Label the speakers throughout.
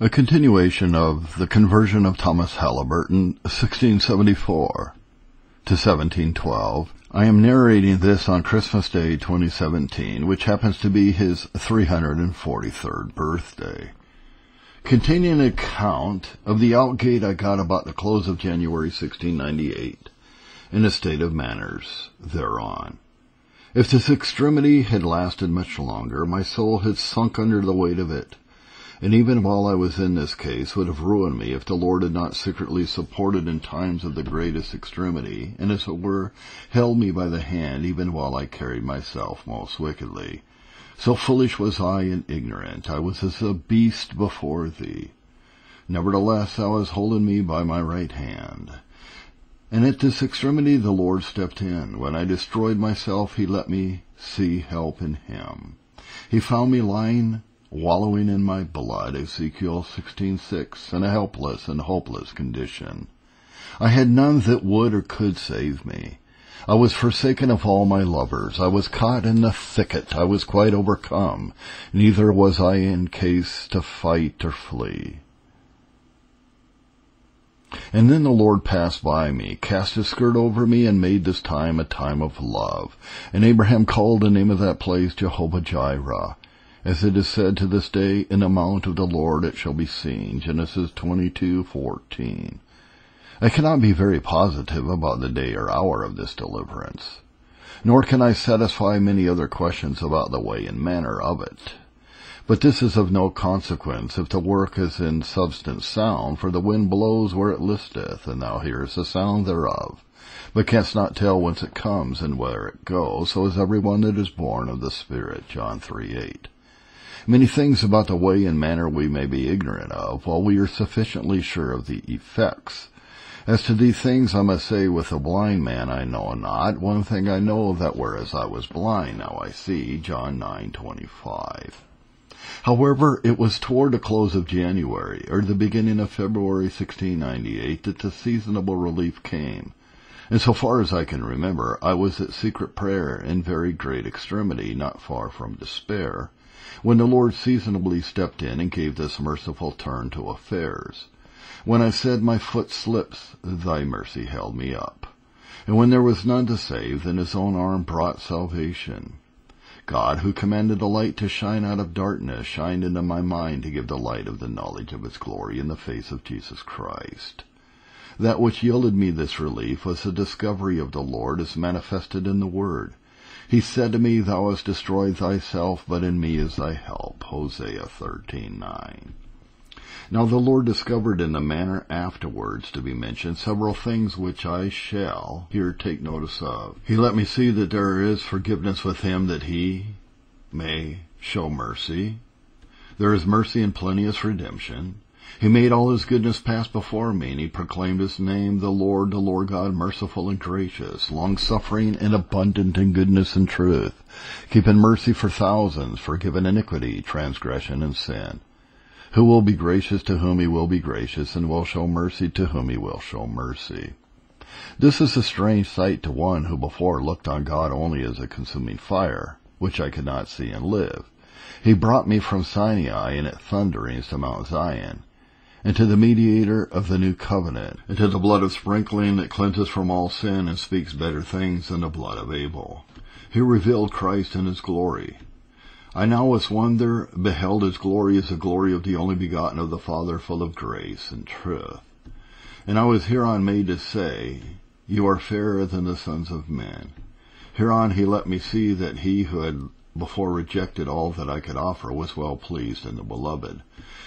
Speaker 1: A continuation of the conversion of Thomas Halyburton, 1674 to 1712. I am narrating this on Christmas Day 2017, which happens to be his 343rd birthday. Containing an account of the outgate I got about the close of January 1698, in a state of manners thereon. If this extremity had lasted much longer, my soul had sunk under the weight of it and even while I was in this case would have ruined me if the Lord had not secretly supported in times of the greatest extremity, and as it were, held me by the hand even while I carried myself most wickedly. So foolish was I and ignorant, I was as a beast before thee. Nevertheless thou hast holden me by my right hand. And at this extremity the Lord stepped in. When I destroyed myself, he let me see help in him. He found me lying wallowing in my blood, Ezekiel 16:6, in a helpless and hopeless condition. I had none that would or could save me. I was forsaken of all my lovers. I was caught in the thicket. I was quite overcome. Neither was I in case to fight or flee. And then the Lord passed by me, cast his skirt over me, and made this time a time of love. And Abraham called the name of that place Jehovah Jireh. As it is said to this day, in the mount of the Lord it shall be seen. Genesis 22:14. I cannot be very positive about the day or hour of this deliverance, nor can I satisfy many other questions about the way and manner of it. But this is of no consequence if the work is in substance sound, for the wind blows where it listeth, and thou hearest the sound thereof, but canst not tell whence it comes and where it goes, so is every one that is born of the Spirit. John 3 8. Many things about the way and manner we may be ignorant of, while we are sufficiently sure of the effects. As to these things I must say with a blind man I know not. One thing I know that whereas I was blind, now I see. John 9:25. However, it was toward the close of January, or the beginning of February 1698, that the seasonable relief came. And so far as I can remember, I was at secret prayer in very great extremity, not far from despair when the Lord seasonably stepped in and gave this merciful turn to affairs. When I said my foot slips, thy mercy held me up. And when there was none to save, then his own arm brought salvation. God, who commanded the light to shine out of darkness, shined into my mind to give the light of the knowledge of his glory in the face of Jesus Christ. That which yielded me this relief was the discovery of the Lord as manifested in the Word. He said to me, Thou hast destroyed thyself, but in me is thy help. Hosea 13:9. Now the Lord discovered in the manner afterwards to be mentioned several things which I shall here take notice of. He let me see that there is forgiveness with him that he may show mercy. There is mercy and plenteous redemption. He made all his goodness pass before me, and he proclaimed his name, the Lord, the Lord God, merciful and gracious, long-suffering and abundant in goodness and truth, keeping mercy for thousands, forgiving iniquity, transgression, and sin. Who will be gracious to whom he will be gracious, and will show mercy to whom he will show mercy. This is a strange sight to one who before looked on God only as a consuming fire, which I could not see and live. He brought me from Sinai and at thunderings to Mount Zion and to the mediator of the new covenant, and to the blood of sprinkling that cleanses from all sin and speaks better things than the blood of Abel. He revealed Christ in his glory. I now with wonder beheld his glory as the glory of the only begotten of the Father, full of grace and truth. And I was hereon made to say, You are fairer than the sons of men. Hereon he let me see that he who had before rejected all that I could offer was well pleased in the beloved.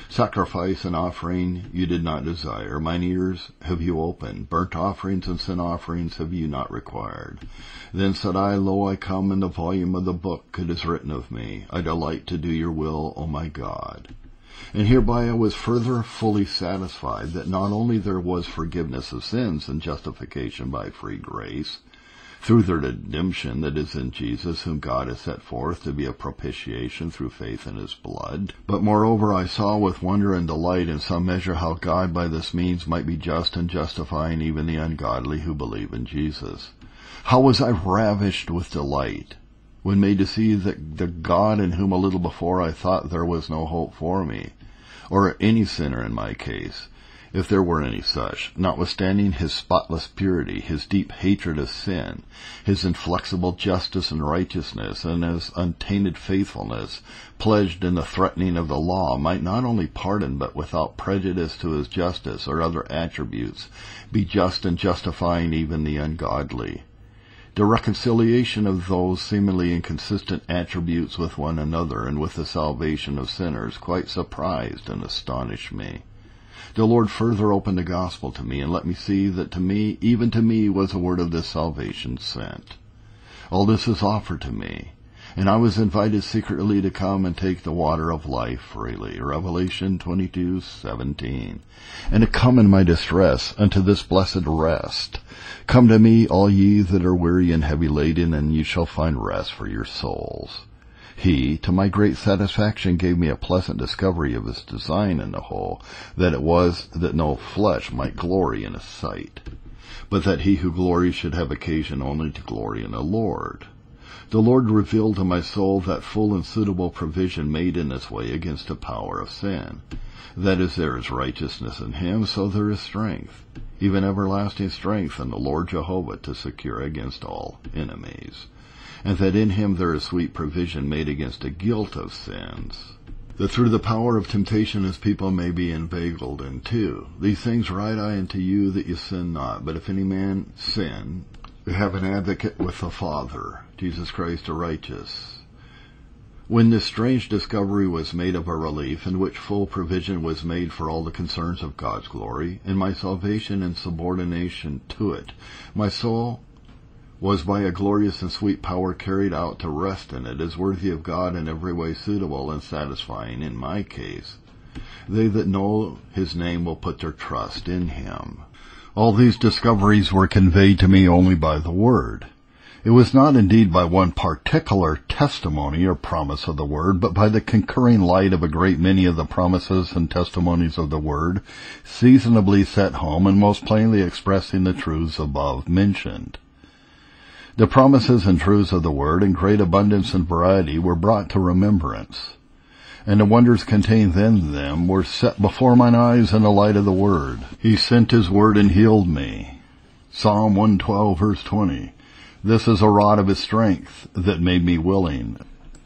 Speaker 1: Sacrifice and offering you did not desire. Mine ears have you opened. Burnt offerings and sin offerings have you not required. Then said I, Lo, I come in the volume of the book. It is written of me. I delight to do your will, O my God. And hereby I was further fully satisfied that not only there was forgiveness of sins and justification by free grace, through the redemption that is in Jesus, whom God has set forth to be a propitiation through faith in his blood. But moreover, I saw with wonder and delight in some measure how God by this means might be just and justifying even the ungodly who believe in Jesus. How was I ravished with delight when made to see that the God in whom a little before I thought there was no hope for me, or any sinner in my case, if there were any such, notwithstanding his spotless purity, his deep hatred of sin, his inflexible justice and righteousness, and his untainted faithfulness, pledged in the threatening of the law, might not only pardon, but without prejudice to his justice or other attributes, be just and justifying even the ungodly. The reconciliation of those seemingly inconsistent attributes with one another and with the salvation of sinners quite surprised and astonished me. The Lord further opened the gospel to me and let me see that to me, even to me, was a word of this salvation sent. All this is offered to me, and I was invited secretly to come and take the water of life freely. Revelation 22:17. And to come in my distress unto this blessed rest. Come to me, all ye that are weary and heavy laden, and ye shall find rest for your souls. He, to my great satisfaction, gave me a pleasant discovery of his design in the whole, that it was that no flesh might glory in his sight, but that he who glories should have occasion only to glory in the Lord. The Lord revealed to my soul that full and suitable provision made in this way against the power of sin. That is, there is righteousness in him, so there is strength, even everlasting strength in the Lord Jehovah to secure against all enemies and that in him there is sweet provision made against the guilt of sins, that through the power of temptation his people may be inveigled into. These things write I unto you that you sin not. But if any man sin, we have an advocate with the Father, Jesus Christ the righteous. When this strange discovery was made of a relief in which full provision was made for all the concerns of God's glory, and my salvation and subordination to it, my soul was by a glorious and sweet power carried out to rest in it, is worthy of God in every way suitable and satisfying in my case. They that know his name will put their trust in him. All these discoveries were conveyed to me only by the word. It was not indeed by one particular testimony or promise of the word, but by the concurring light of a great many of the promises and testimonies of the word, seasonably set home and most plainly expressing the truths above mentioned. The promises and truths of the Word in great abundance and variety were brought to remembrance, and the wonders contained in them were set before mine eyes in the light of the Word. He sent His Word and healed me. Psalm 112 verse 20. This is a rod of His strength that made me willing.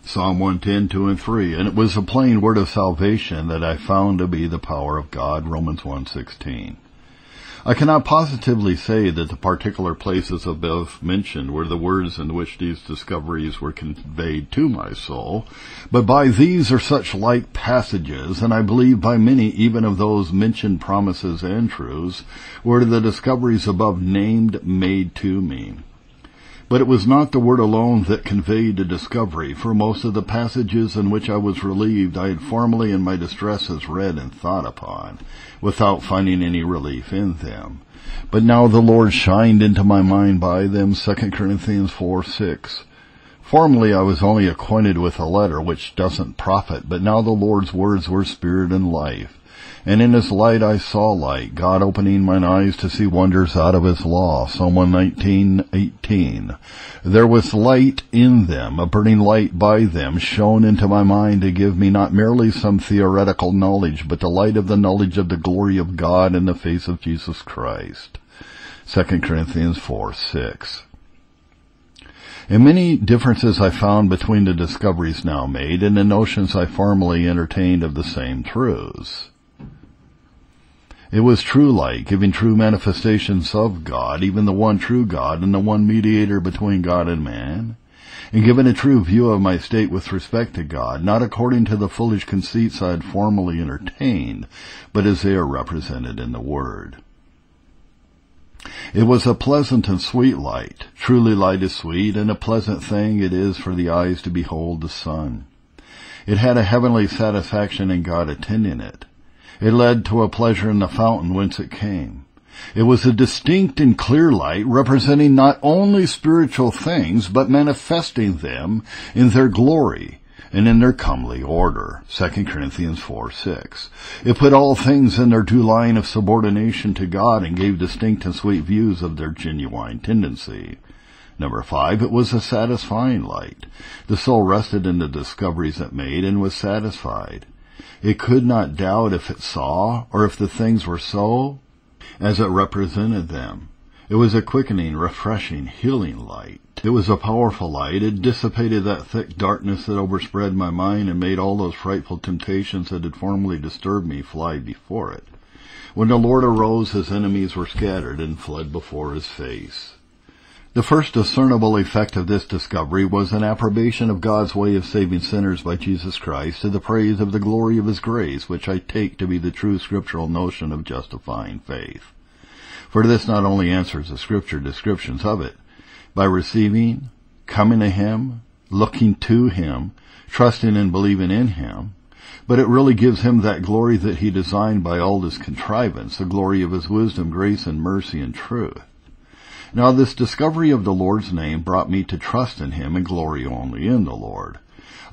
Speaker 1: Psalm 110, 2 and 3. And it was a plain word of salvation that I found to be the power of God. Romans 1:16. I cannot positively say that the particular places above mentioned were the words in which these discoveries were conveyed to my soul, but by these or such like passages, and I believe by many even of those mentioned promises and truths, were the discoveries above named made to me. But it was not the word alone that conveyed the discovery, for most of the passages in which I was relieved I had formerly in my distresses read and thought upon, without finding any relief in them. But now the Lord shined into my mind by them, 2 Corinthians 4, 6. Formerly I was only acquainted with a letter which doesn't profit, but now the Lord's words were spirit and life. And in his light I saw light, God opening mine eyes to see wonders out of his law. Psalm 119:18. There was light in them, a burning light by them, shone into my mind to give me not merely some theoretical knowledge, but the light of the knowledge of the glory of God in the face of Jesus Christ. 2 Corinthians 4, 6. And many differences I found between the discoveries now made and the notions I formerly entertained of the same truths. It was true light, giving true manifestations of God, even the one true God and the one mediator between God and man, and given a true view of my state with respect to God, not according to the foolish conceits I had formerly entertained, but as they are represented in the Word. It was a pleasant and sweet light. Truly light is sweet, and a pleasant thing it is for the eyes to behold the sun. It had a heavenly satisfaction in God attending it. It led to a pleasure in the fountain whence it came. It was a distinct and clear light representing not only spiritual things, but manifesting them in their glory and in their comely order. 2 Corinthians 4, 6. It put all things in their due line of subordination to God and gave distinct and sweet views of their genuine tendency. Number five, it was a satisfying light. The soul rested in the discoveries it made and was satisfied. It could not doubt if it saw, or if the things were so, as it represented them. It was a quickening, refreshing, healing light. It was a powerful light. It dissipated that thick darkness that overspread my mind and made all those frightful temptations that had formerly disturbed me fly before it. When the Lord arose, his enemies were scattered and fled before his face. The first discernible effect of this discovery was an approbation of God's way of saving sinners by Jesus Christ to the praise of the glory of his grace, which I take to be the true scriptural notion of justifying faith for this not only answers the scripture descriptions of it, by receiving, coming to Him, looking to Him, trusting and believing in Him, but it really gives Him that glory that He designed by all His contrivance, the glory of His wisdom, grace, and mercy and truth. Now this discovery of the Lord's name brought me to trust in Him and glory only in the Lord.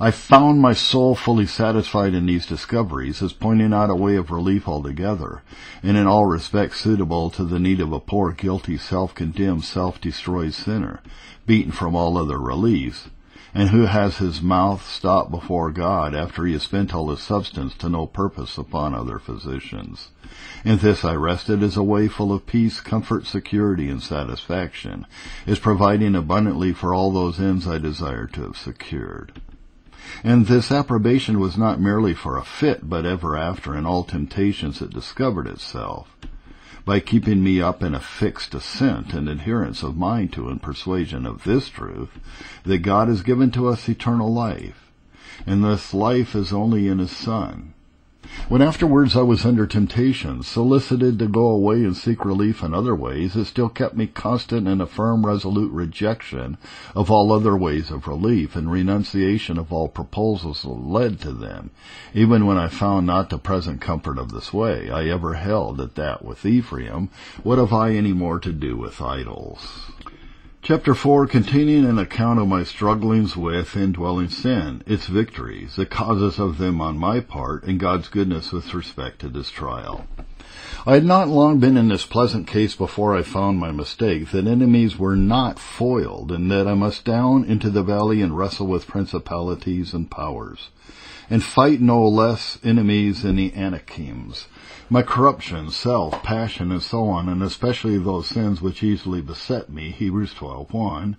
Speaker 1: I found my soul fully satisfied in these discoveries as pointing out a way of relief altogether, and in all respects suitable to the need of a poor, guilty, self-condemned, self-destroyed sinner, beaten from all other reliefs, and who has his mouth stopped before God after he has spent all his substance to no purpose upon other physicians. In this I rested as a way full of peace, comfort, security, and satisfaction, is providing abundantly for all those ends I desire to have secured. And this approbation was not merely for a fit, but ever after in all temptations it discovered itself, by keeping me up in a fixed assent and adherence of mind to and persuasion of this truth, that God has given to us eternal life, and this life is only in His Son, when afterwards I was under temptation, solicited to go away and seek relief in other ways, it still kept me constant in a firm resolute rejection of all other ways of relief, and renunciation of all proposals that led to them, even when I found not the present comfort of this way. I ever held that that with Ephraim, what have I any more to do with idols? Chapter 4, containing an account of my strugglings with indwelling sin, its victories, the causes of them on my part, and God's goodness with respect to this trial. I had not long been in this pleasant case before I found my mistake, that enemies were not foiled, and that I must down into the valley and wrestle with principalities and powers, and fight no less enemies than the Anakims, my corruption, self, passion, and so on, and especially those sins which easily beset me, Hebrews 12:1,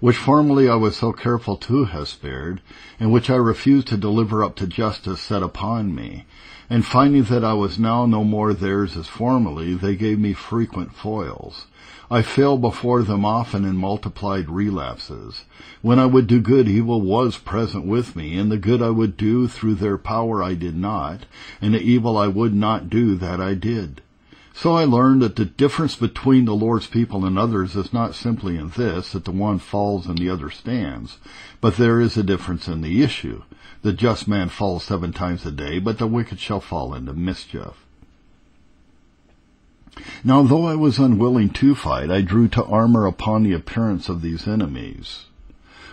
Speaker 1: which formerly I was so careful to have spared, and which I refused to deliver up to justice set upon me, and finding that I was now no more theirs as formerly, they gave me frequent foils. I fell before them often in multiplied relapses. When I would do good, evil was present with me, and the good I would do through their power I did not, and the evil I would not do that I did. So I learned that the difference between the Lord's people and others is not simply in this, that the one falls and the other stands, but there is a difference in the issue. The just man falls seven times a day, but the wicked shall fall into mischief. Now though I was unwilling to fight, I drew to armor upon the appearance of these enemies,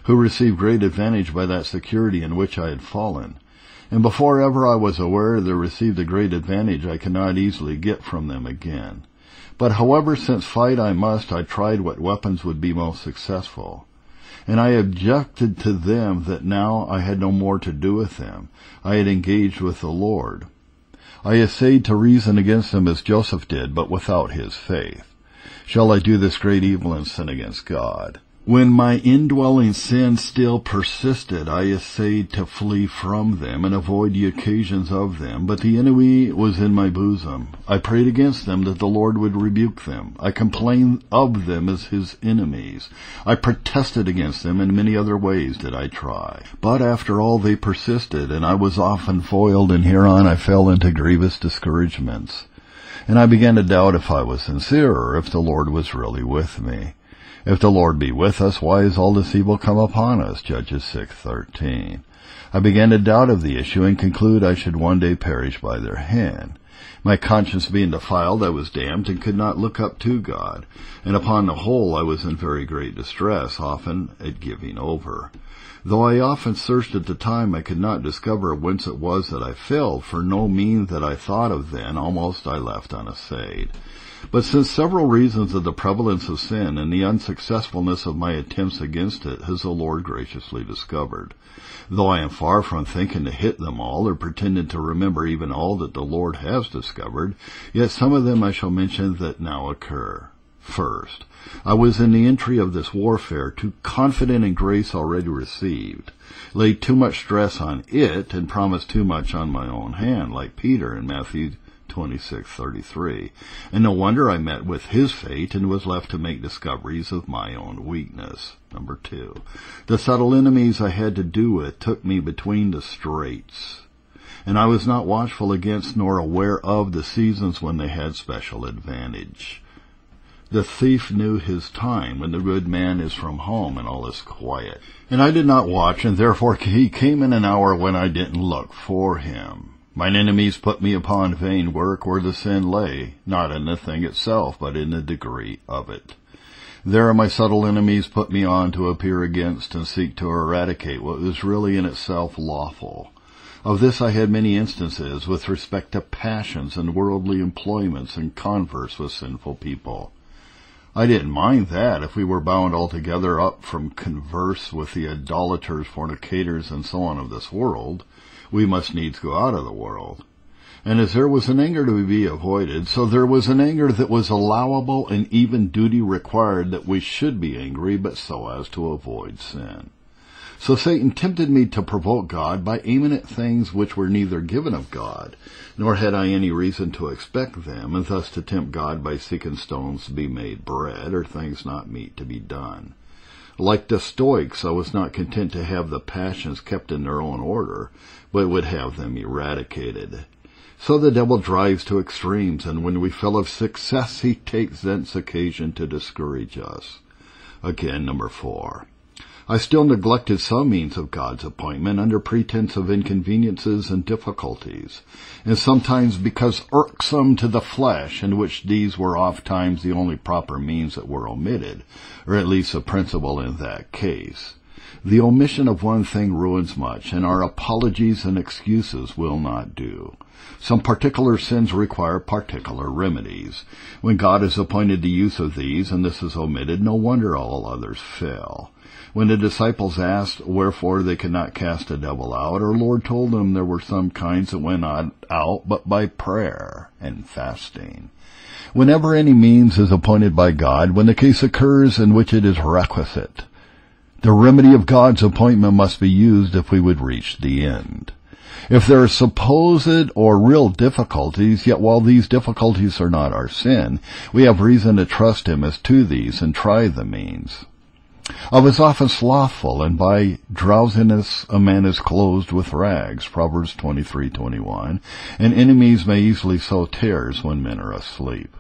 Speaker 1: who received great advantage by that security in which I had fallen. And before ever I was aware they received a great advantage I cannot easily get from them again. But however, since fight I must, I tried what weapons would be most successful. And I objected to them that now I had no more to do with them. I had engaged with the Lord. I essayed to reason against them as Joseph did, but without his faith. Shall I do this great evil and sin against God? When my indwelling sin still persisted, I essayed to flee from them and avoid the occasions of them, but the enemy was in my bosom. I prayed against them that the Lord would rebuke them. I complained of them as his enemies. I protested against them in many other ways did I try. But after all they persisted, and I was often foiled, and hereon I fell into grievous discouragements. And I began to doubt if I was sincere, or if the Lord was really with me. If the Lord be with us, why is all this evil come upon us? Judges 6:13. I began to doubt of the issue and conclude I should one day perish by their hand. My conscience being defiled, I was damned and could not look up to God, and upon the whole I was in very great distress, often at giving over. Though I often searched at the time, I could not discover whence it was that I failed, for no mean that I thought of then, almost I left unassayed. But since several reasons of the prevalence of sin and the unsuccessfulness of my attempts against it has the Lord graciously discovered, though I am far from thinking to hit them all, or pretending to remember even all that the Lord has discovered, yet some of them I shall mention that now occur. First, I was in the entry of this warfare too confident in grace already received, laid too much stress on it, and promised too much on my own hand, like Peter in Matthew 26:33. And no wonder I met with his fate and was left to make discoveries of my own weakness. Number two, the subtle enemies I had to do with took me between the straits, and I was not watchful against nor aware of the seasons when they had special advantage. The thief knew his time when the good man is from home and all is quiet. And I did not watch, and therefore he came in an hour when I didn't look for him. Mine enemies put me upon vain work where the sin lay, not in the thing itself, but in the degree of it. There my subtle enemies put me on to appear against and seek to eradicate what was really in itself lawful. Of this I had many instances with respect to passions and worldly employments and converse with sinful people. I didn't mind that if we were bound altogether up from converse with the idolaters, fornicators, and so on of this world, we must needs go out of the world. And as there was an anger to be avoided, so there was an anger that was allowable and even duty required that we should be angry, but so as to avoid sin. So Satan tempted me to provoke God by aiming at things which were neither given of God, nor had I any reason to expect them, and thus to tempt God by seeking stones to be made bread, or things not meet to be done. Like the Stoics, I was not content to have the passions kept in their own order, but would have them eradicated. So the devil drives to extremes, and when we fail of success, he takes thence occasion to discourage us. Again, number four. I still neglected some means of God's appointment under pretense of inconveniences and difficulties, and sometimes because irksome to the flesh, in which these were oft times the only proper means that were omitted, or at least a principle in that case. The omission of one thing ruins much, and our apologies and excuses will not do. Some particular sins require particular remedies. When God has appointed the use of these, and this is omitted, no wonder all others fail. When the disciples asked wherefore they could not cast a devil out, our Lord told them there were some kinds that went not out but by prayer and fasting. Whenever any means is appointed by God, when the case occurs in which it is requisite, the remedy of God's appointment must be used if we would reach the end. If there are supposed or real difficulties, yet while these difficulties are not our sin, we have reason to trust Him as to these and try the means. I was often slothful, and by drowsiness a man is clothed with rags, Proverbs 23:21, and enemies may easily sow tares when men are asleep.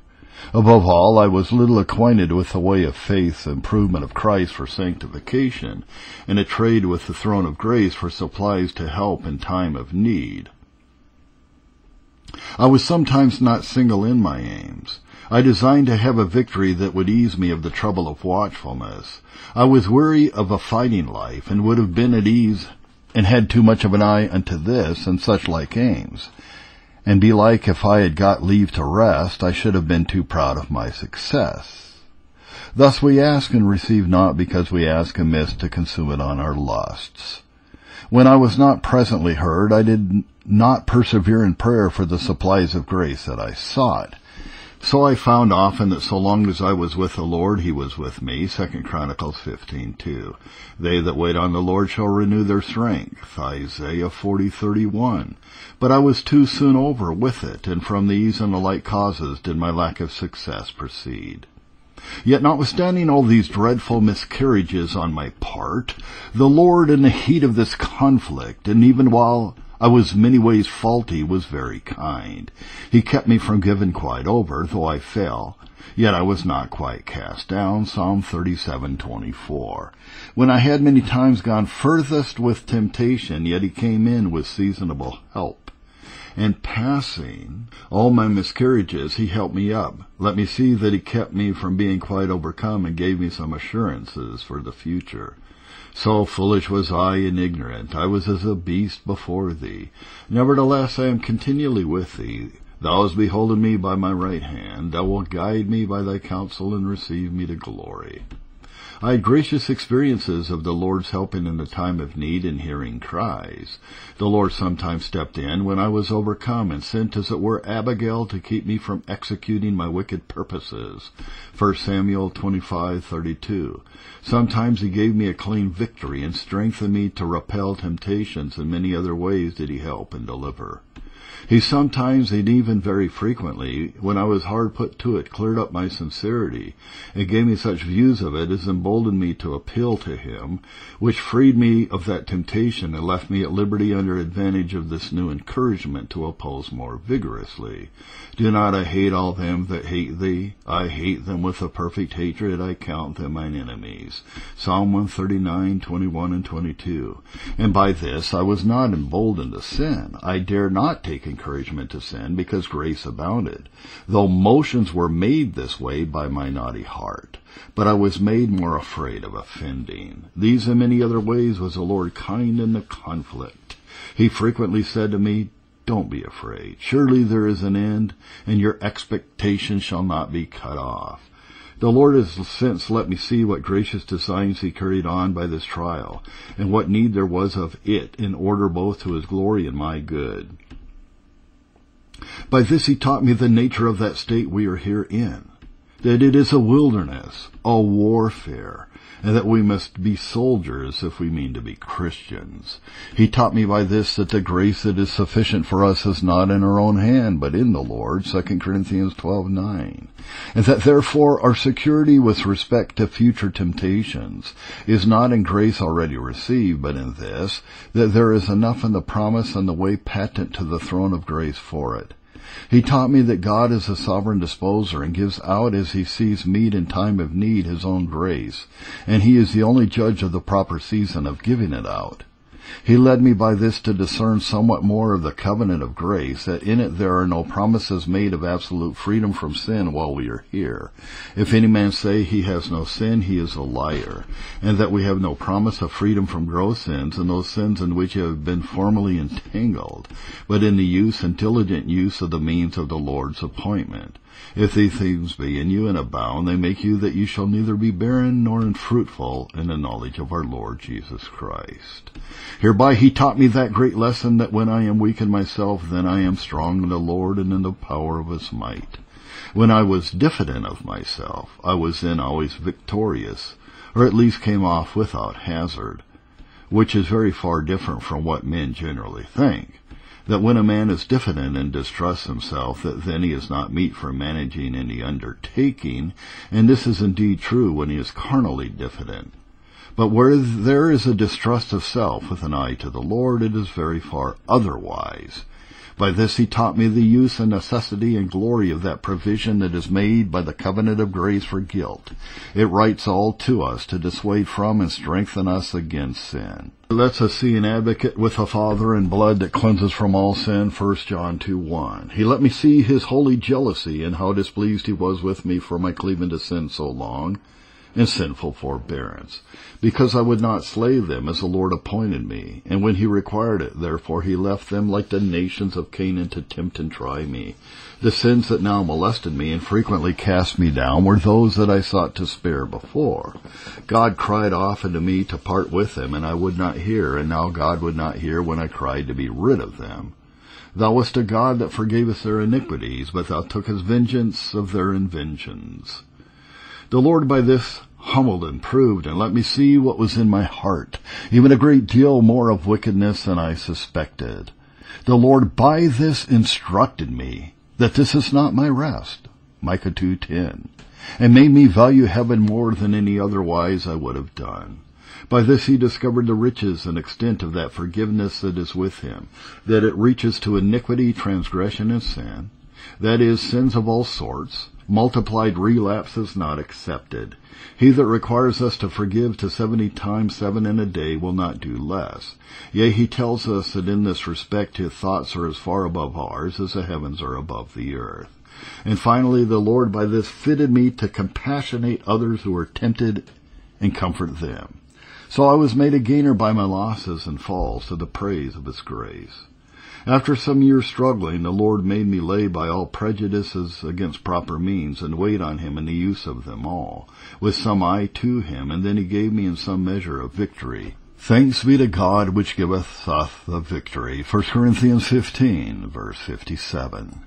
Speaker 1: Above all, I was little acquainted with the way of faith, improvement of Christ for sanctification, and a trade with the throne of grace for supplies to help in time of need. I was sometimes not single in my aims. I designed to have a victory that would ease me of the trouble of watchfulness. I was weary of a fighting life, and would have been at ease, and had too much of an eye unto this, and such like aims. And belike if I had got leave to rest, I should have been too proud of my success. Thus we ask and receive not because we ask amiss to consume it on our lusts. When I was not presently heard, I did not persevere in prayer for the supplies of grace that I sought. So I found often that so long as I was with the Lord, he was with me. Second Chronicles 15:2. They that wait on the Lord shall renew their strength. Isaiah 40:31. But I was too soon over with it, and from these and the like causes did my lack of success proceed. Yet notwithstanding all these dreadful miscarriages on my part, the Lord in the heat of this conflict, and even while I was many ways faulty, was very kind. He kept me from giving quite over, though I fell. Yet I was not quite cast down. Psalm 37:24. When I had many times gone furthest with temptation, yet he came in with seasonable help. And passing all my miscarriages, he helped me up. Let me see that he kept me from being quite overcome and gave me some assurances for the future. So foolish was I and ignorant. I was as a beast before thee. Nevertheless, I am continually with thee. Thou hast beholden me by my right hand. Thou wilt guide me by thy counsel and receive me to glory. I had gracious experiences of the Lord's helping in the time of need and hearing cries. The Lord sometimes stepped in when I was overcome and sent as it were Abigail to keep me from executing my wicked purposes. 1 Samuel 25:32. Sometimes he gave me a clean victory and strengthened me to repel temptations and many other ways did he help and deliver. He sometimes, and even very frequently, when I was hard put to it, cleared up my sincerity, and gave me such views of it as emboldened me to appeal to him, which freed me of that temptation and left me at liberty under advantage of this new encouragement to oppose more vigorously. Do not I hate all them that hate thee? I hate them with a perfect hatred, I count them mine enemies. Psalm 139, 21 and 22. And by this I was not emboldened to sin. I dare not take encouragement to sin because grace abounded, though motions were made this way by my naughty heart. But I was made more afraid of offending. These and many other ways was the Lord kind in the conflict. He frequently said to me, don't be afraid. Surely there is an end, and your expectation shall not be cut off. The Lord has since let me see what gracious designs he carried on by this trial, and what need there was of it in order both to his glory and my good. By this he taught me the nature of that state we are here in, that it is a wilderness, a warfare, and that we must be soldiers if we mean to be Christians. He taught me by this that the grace that is sufficient for us is not in our own hand, but in the Lord, 2 Corinthians 12:9, and that therefore our security with respect to future temptations is not in grace already received, but in this, that there is enough in the promise and the way patent to the throne of grace for it. He taught me that God is a sovereign disposer and gives out as he sees meet in time of need his own grace, and he is the only judge of the proper season of giving it out. He led me by this to discern somewhat more of the covenant of grace, that in it there are no promises made of absolute freedom from sin while we are here. If any man say he has no sin, he is a liar, and that we have no promise of freedom from gross sins and those sins in which you have been formerly entangled, but in the use and diligent use of the means of the Lord's appointment. If these things be in you and abound, they make you that you shall neither be barren nor unfruitful in the knowledge of our Lord Jesus Christ. Hereby he taught me that great lesson that when I am weak in myself, then I am strong in the Lord and in the power of his might. When I was diffident of myself, I was then always victorious, or at least came off without hazard, which is very far different from what men generally think that when a man is diffident and distrusts himself, that then he is not meet for managing any undertaking, and this is indeed true when he is carnally diffident. But where there is a distrust of self with an eye to the Lord, it is very far otherwise. By this he taught me the use and necessity and glory of that provision that is made by the covenant of grace for guilt. It writes all to us to dissuade from and strengthen us against sin. It lets us see an advocate with the Father in blood that cleanses from all sin, 1 John 2 1. He let me see his holy jealousy and how displeased he was with me for my cleaving to sin so long and sinful forbearance, because I would not slay them as the Lord appointed me. And when he required it, therefore he left them like the nations of Canaan to tempt and try me. The sins that now molested me and frequently cast me down were those that I sought to spare before. God cried often to me to part with them, and I would not hear, and now God would not hear when I cried to be rid of them. Thou wast a God that forgavest their iniquities, but thou tookest vengeance of their inventions. The Lord by this humbled and proved and let me see what was in my heart, even a great deal more of wickedness than I suspected. The Lord by this instructed me that this is not my rest, Micah 2.10, and made me value heaven more than any otherwise I would have done. By this he discovered the riches and extent of that forgiveness that is with him, that it reaches to iniquity, transgression, and sin, that is, sins of all sorts, multiplied relapses not accepted. He that requires us to forgive to seventy times seven in a day will not do less. Yea, he tells us that in this respect his thoughts are as far above ours as the heavens are above the earth. And finally, the Lord by this fitted me to compassionate others who are tempted and comfort them. So I was made a gainer by my losses and falls to the praise of his grace. After some years struggling, the Lord made me lay by all prejudices against proper means, and wait on him in the use of them all, with some eye to him, and then he gave me in some measure of victory. Thanks be to God which giveth us the victory. 1 Corinthians 15, verse 57.